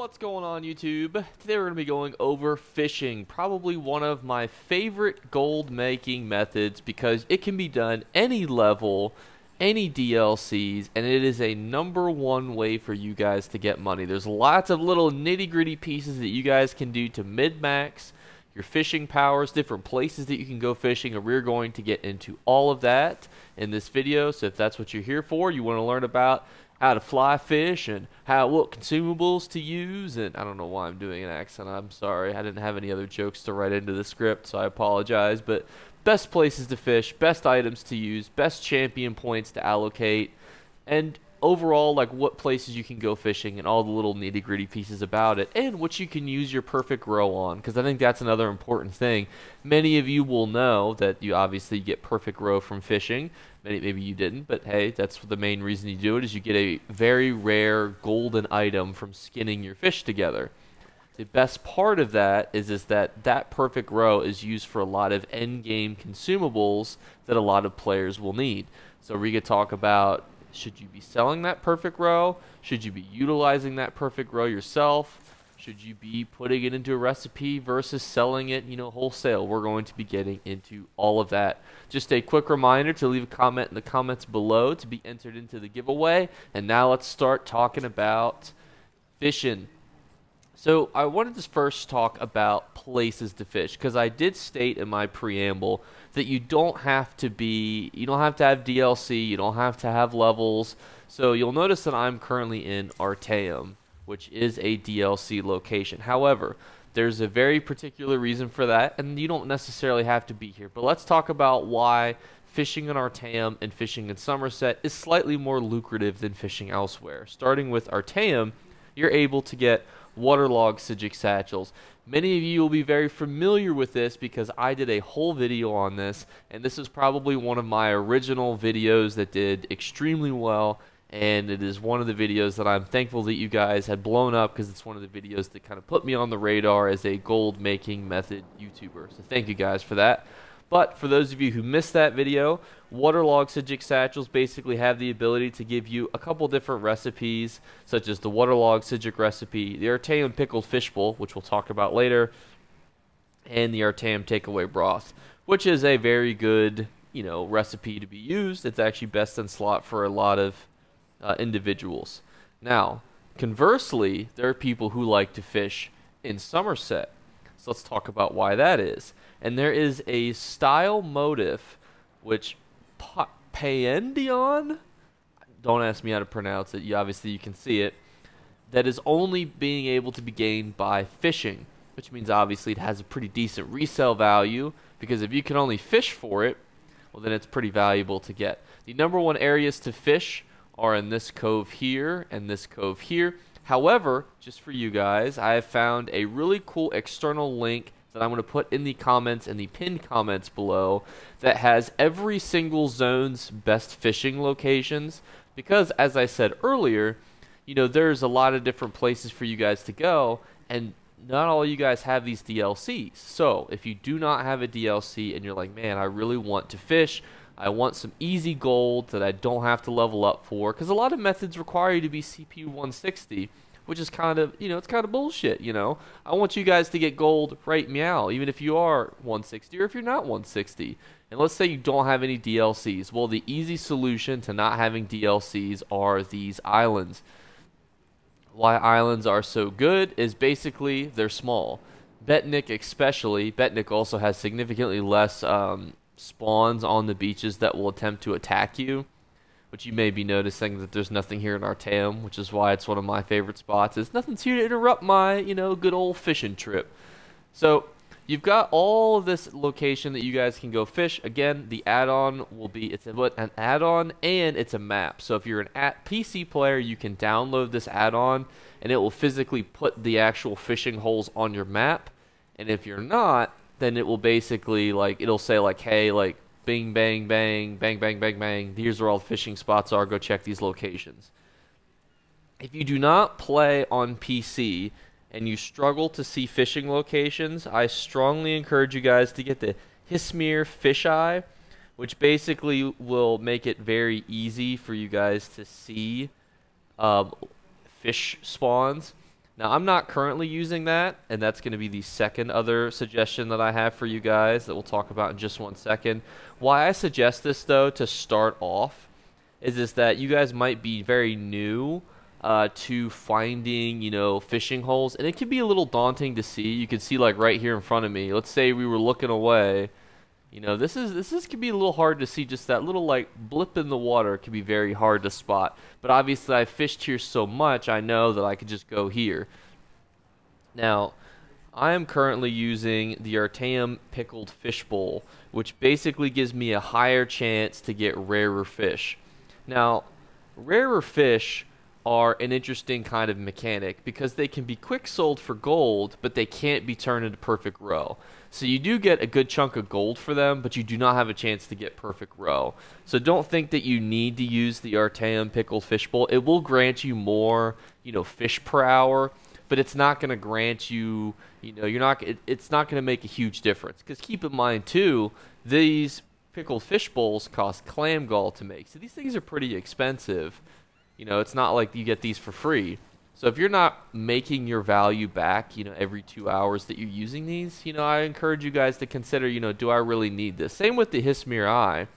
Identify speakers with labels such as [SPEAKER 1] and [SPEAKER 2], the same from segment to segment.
[SPEAKER 1] What's going on YouTube? Today we're going to be going over fishing, probably one of my favorite gold making methods because it can be done any level, any DLCs, and it is a number one way for you guys to get money. There's lots of little nitty gritty pieces that you guys can do to min-max your fishing powers, different places that you can go fishing, and we're going to get into all of that in this video. So if that's what you're here for, you want to learn about how to fly fish and how what consumables to use and I don't know why I'm doing an accent. I'm sorry. I didn't have any other jokes to write into the script, so I apologize, but best places to fish, best items to use, best champion points to allocate, and overall like what places you can go fishing and all the little nitty gritty pieces about it and what you can use your perfect roe on because I think that's another important thing. Many of you will know that you obviously get perfect roe from fishing. Maybe, maybe you didn't, but hey, that's the main reason you do it is you get a very rare golden item from skinning your fish together. The best part of that is is that that perfect roe is used for a lot of end game consumables that a lot of players will need. So we could talk about should you be selling that perfect roe? Should you be utilizing that perfect roe yourself? Should you be putting it into a recipe versus selling it, you know, wholesale? We're going to be getting into all of that. Just a quick reminder to leave a comment in the comments below to be entered into the giveaway. And now let's start talking about fishing. So I wanted to first talk about places to fish because I did state in my preamble that you don't have to be, you don't have to have DLC, you don't have to have levels. So you'll notice that I'm currently in Artaeum, which is a DLC location. However, there's a very particular reason for that, and you don't necessarily have to be here. But let's talk about why fishing in Artaeum and fishing in Summerset is slightly more lucrative than fishing elsewhere. Starting with Artaeum, you're able to get waterlogged Psijic satchels. Many of you will be very familiar with this because I did a whole video on this, and this is probably one of my original videos that did extremely well, and it is one of the videos that I'm thankful that you guys had blown up because it's one of the videos that kind of put me on the radar as a gold making method YouTuber. So thank you guys for that. But for those of you who missed that video, waterlogged Psijic satchels basically have the ability to give you a couple different recipes, such as the waterlogged Psijic recipe, the Artaeum pickled fish bowl, which we'll talk about later, and the Artaeum takeaway broth, which is a very good, you know, recipe to be used. It's actually best in slot for a lot of uh, individuals. Now, conversely, there are people who like to fish in Summerset. So let's talk about why that is and there is a style motif which pa- Paendion? Don't ask me how to pronounce it. You obviously you can see it. That is only being able to be gained by fishing which means obviously it has a pretty decent resale value. Because if you can only fish for it well then it's pretty valuable to get. The number one areas to fish are in this cove here and this cove here. However just for you guys i have found a really cool external link that I'm going to put in the comments and the pinned comments below that has every single zone's best fishing locations. Because, as I said earlier, you know, there's a lot of different places for you guys to go, and not all you guys have these DLCs. So, if you do not have a DLC and you're like, man, I really want to fish, I want some easy gold that I don't have to level up for, because a lot of methods require you to be CPU 160 which is kind of, you know, it's kind of bullshit, you know. I want you guys to get gold right meow, even if you are 160 or if you're not 160. And let's say you don't have any DLCs. Well, the easy solution to not having DLCs are these islands. Why islands are so good is basically they're small. Betnikh especially, Betnikh also has significantly less um, spawns on the beaches that will attempt to attack you which you may be noticing that there's nothing here in Artaeum, which is why it's one of my favorite spots. Is nothing's here to interrupt my, you know, good old fishing trip. So you've got all of this location that you guys can go fish. Again, the add-on will be it's an add-on and it's a map. So if you're an at PC player, you can download this add-on and it will physically put the actual fishing holes on your map. And if you're not, then it will basically like it'll say like, hey, like bing, bang, bang, bang, bang, bang, bang. Here's where all the fishing spots are. Go check these locations. If you do not play on PC and you struggle to see fishing locations, I strongly encourage you guys to get the Hismir Fisheye, which basically will make it very easy for you guys to see um, fish spawns. Now, I'm not currently using that, and that's going to be the second other suggestion that I have for you guys that we'll talk about in just one second. Why I suggest this, though, to start off, is, is that you guys might be very new uh, to finding, you know, fishing holes, and it can be a little daunting to see. You can see, like, right here in front of me. Let's say we were looking away. You know, this is this is can be a little hard to see. Just that little like blip in the water can be very hard to spot. But obviously, I fished here so much, I know that I could just go here. Now, I am currently using the Artaeum Pickled Fish Bowl, which basically gives me a higher chance to get rarer fish. Now, rarer fish are an interesting kind of mechanic because they can be quick sold for gold, but they can't be turned into perfect roe. So you do get a good chunk of gold for them, but you do not have a chance to get perfect roe. So don't think that you need to use the Artaeum Pickled Fishbowl. It will grant you more, you know, fish per hour, but it's not going to grant you, you know, you're not. It, it's not going to make a huge difference. Because keep in mind too, these pickled fish bowls cost clam gall to make, so these things are pretty expensive. You know, it's not like you get these for free. So if you're not making your value back, you know, every two hours that you're using these, you know, I encourage you guys to consider, you know, do I really need this? Same with the Hismir Eye.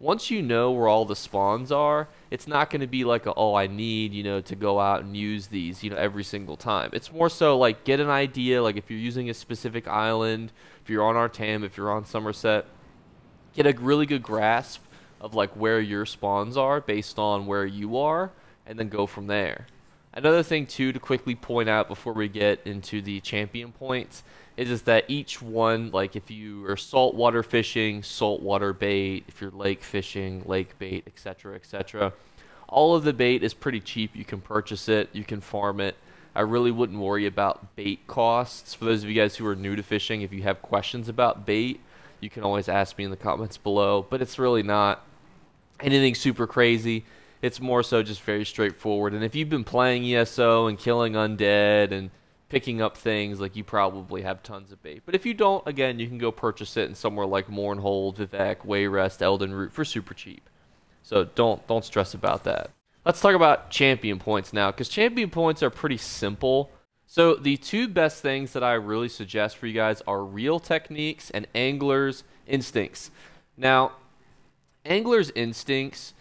[SPEAKER 1] Once you know where all the spawns are, it's not going to be like, a, oh, I need, you know, to go out and use these, you know, every single time. It's more so like get an idea, like if you're using a specific island, if you're on Artaeum, if you're on Summerset, get a really good grasp of like where your spawns are based on where you are, and then go from there. Another thing too to quickly point out before we get into the champion points is, is that each one, like if you are saltwater fishing, saltwater bait, if you're lake fishing, lake bait, etc., etc., all of the bait is pretty cheap. You can purchase it, you can farm it. I really wouldn't worry about bait costs. For those of you guys who are new to fishing, if you have questions about bait, you can always ask me in the comments below. But it's really not anything super crazy. It's more so just very straightforward. And if you've been playing ESO and killing undead and picking up things, like you probably have tons of bait. But if you don't, again, you can go purchase it in somewhere like Mournhold, Vivec, Wayrest, Eldenroot for super cheap. So don't don't stress about that. Let's talk about champion points now, because champion points are pretty simple. So the two best things that I really suggest for you guys are reel techniques and angler's instincts. Now, angler's instincts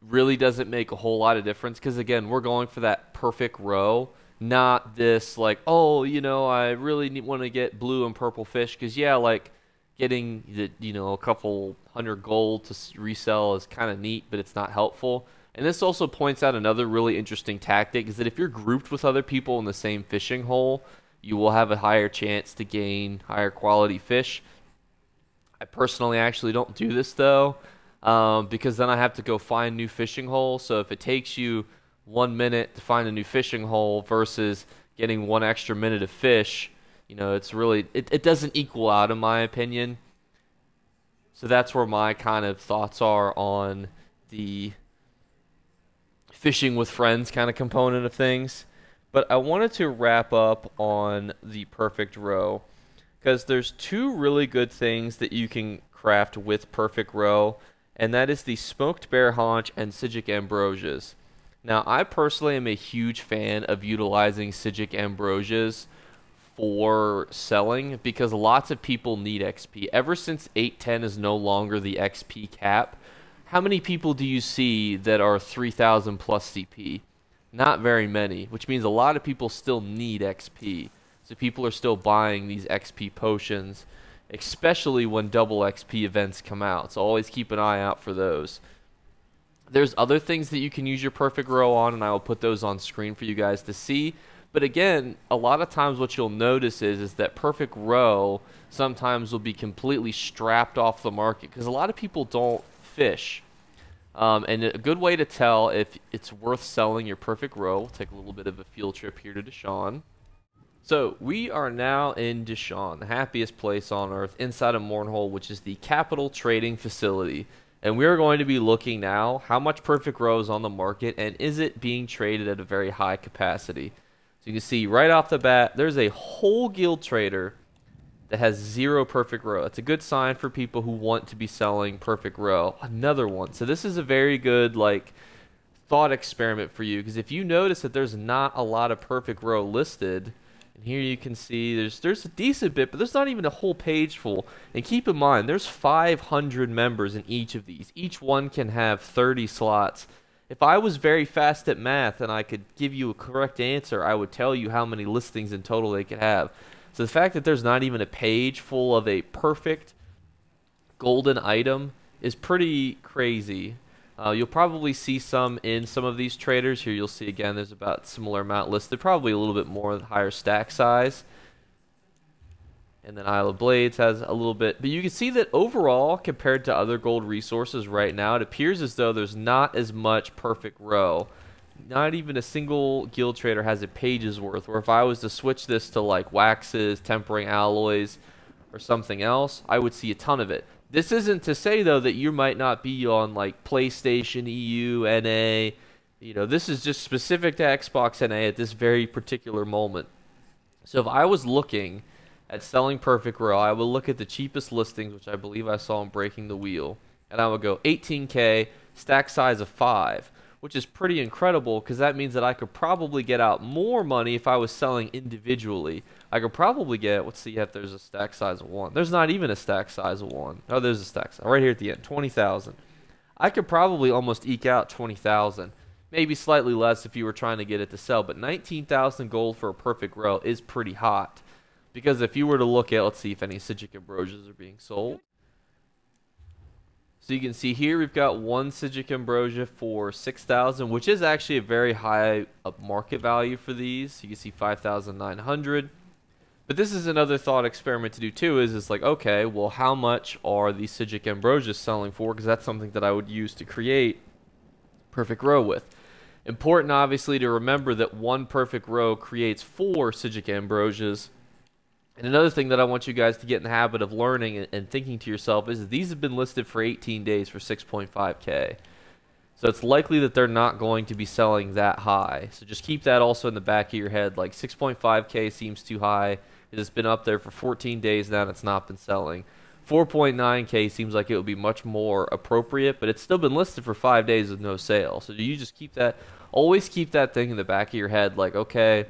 [SPEAKER 1] really doesn't make a whole lot of difference because again we're going for that perfect roe, not this like oh you know i really want to get blue and purple fish because yeah like getting the you know a couple hundred gold to resell is kind of neat but it's not helpful. And this also points out another really interesting tactic is that if you're grouped with other people in the same fishing hole you will have a higher chance to gain higher quality fish. I personally actually don't do this though um, because then I have to go find new fishing holes. So if it takes you one minute to find a new fishing hole versus getting one extra minute of fish, you know, it's really it, it doesn't equal out in my opinion. So that's where my kind of thoughts are on the fishing with friends kind of component of things. But I wanted to wrap up on the perfect roe because there's two really good things that you can craft with perfect roe and that is the smoked bear haunch and Psijic ambrosias. Now, I personally am a huge fan of utilizing Psijic ambrosias for selling because lots of people need XP. Ever since 810 is no longer the XP cap, how many people do you see that are 3000 plus CP? Not very many, which means a lot of people still need XP. So people are still buying these XP potions especially when double XP events come out. So always keep an eye out for those. There's other things that you can use your perfect roe on, and I will put those on screen for you guys to see. But again, a lot of times what you'll notice is, is that perfect roe sometimes will be completely strapped off the market because a lot of people don't fish. Um, and a good way to tell if it's worth selling your perfect roe, we'll take a little bit of a field trip here to Deshaan. So we are now in Deshaan, the happiest place on earth, inside of Mournhold, which is the capital trading facility. And we are going to be looking now how much perfect roe is on the market and is it being traded at a very high capacity. So you can see right off the bat, there's a whole guild trader that has zero perfect roe. It's a good sign for people who want to be selling perfect roe. Another one. So this is a very good like thought experiment for you because if you notice that there's not a lot of perfect roe listed, and here you can see there's there's a decent bit, but there's not even a whole page full. And keep in mind, there's 500 members in each of these. Each one can have 30 slots. If I was very fast at math and I could give you a correct answer, I would tell you how many listings in total they could have. So the fact that there's not even a page full of a perfect golden item is pretty crazy. Uh, you'll probably see some in some of these traders. Here you'll see again there's about similar amount listed, probably a little bit more higher stack size. And then Isle of Blades has a little bit. But you can see that overall, compared to other gold resources right now, it appears as though there's not as much perfect roe. Not even a single guild trader has a page's worth. Or if I was to switch this to like waxes, tempering alloys, or something else, I would see a ton of it. This isn't to say though that you might not be on like PlayStation, EU, NA. You know, this is just specific to Xbox NA at this very particular moment. So if I was looking at selling Perfect Roe, I would look at the cheapest listings, which I believe I saw in Breaking the Wheel, and I would go 18k, stack size of 5 which is pretty incredible because that means that I could probably get out more money if I was selling individually. I could probably get, let's see if there's a stack size of 1. There's not even a stack size of 1. Oh, there's a stack size right here at the end, 20,000. I could probably almost eke out 20,000. Maybe slightly less if you were trying to get it to sell, but 19,000 gold for a perfect roe is pretty hot. Because if you were to look at, let's see if any Psijic Ambrosias are being sold. So you can see here we've got one Psijic Ambrosia for 6,000, which is actually a very high market value for these. You can see 5,900. But this is another thought experiment to do too, is it's like, okay, well how much are these Psijic Ambrosias selling for? Because that's something that I would use to create perfect roe with. Important obviously to remember that one perfect roe creates four Psijic Ambrosias and another thing that I want you guys to get in the habit of learning and, and thinking to yourself is these have been listed for 18 days for 6.5K. So it's likely that they're not going to be selling that high. So just keep that also in the back of your head. Like 6.5K seems too high. It's been up there for 14 days now and it's not been selling. 4.9K seems like it would be much more appropriate, but it's still been listed for five days with no sale. So you just keep that, always keep that thing in the back of your head. Like, okay,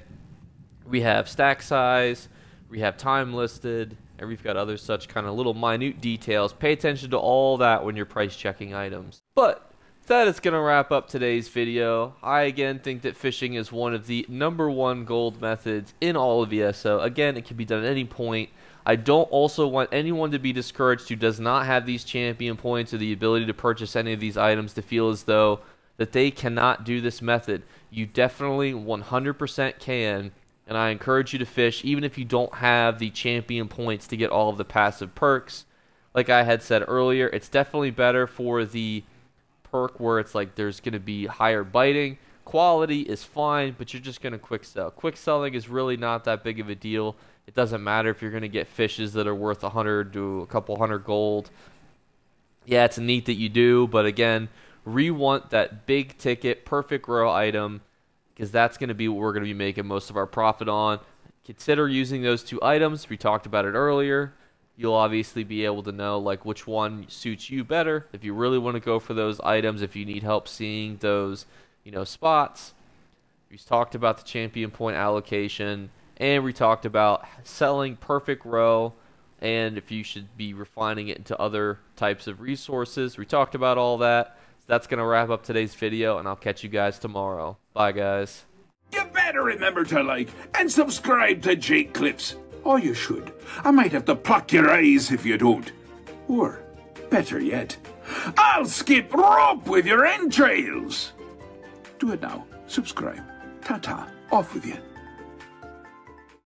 [SPEAKER 1] we have stack size we have time listed, and we've got other such kind of little minute details. Pay attention to all that when you're price checking items. But that is going to wrap up today's video. I again think that fishing is one of the number one gold methods in all of ESO. Again, it can be done at any point. I don't also want anyone to be discouraged who does not have these champion points or the ability to purchase any of these items to feel as though that they cannot do this method. You definitely 100% can and I encourage you to fish even if you don't have the champion points to get all of the passive perks. Like I had said earlier, it's definitely better for the perk where it's like there's going to be higher biting. Quality is fine, but you're just going to quick sell. Quick selling is really not that big of a deal. It doesn't matter if you're going to get fishes that are worth a hundred to a couple hundred gold. Yeah, it's neat that you do, but again, re want that big ticket perfect roe item because that's going to be what we're going to be making most of our profit on. Consider using those two items. We talked about it earlier. You'll obviously be able to know like which one suits you better. If you really want to go for those items, if you need help seeing those, you know, spots. We talked about the champion point allocation, and we talked about selling perfect roe, and if you should be refining it into other types of resources. We talked about all that that's going to wrap up today's video, and I'll catch you guys tomorrow. Bye, guys.
[SPEAKER 2] You better remember to like and subscribe to Jake Clips. Or you should. I might have to pluck your eyes if you don't. Or, better yet, I'll skip rope with your entrails. Do it now. Subscribe. Ta-ta. Off with you.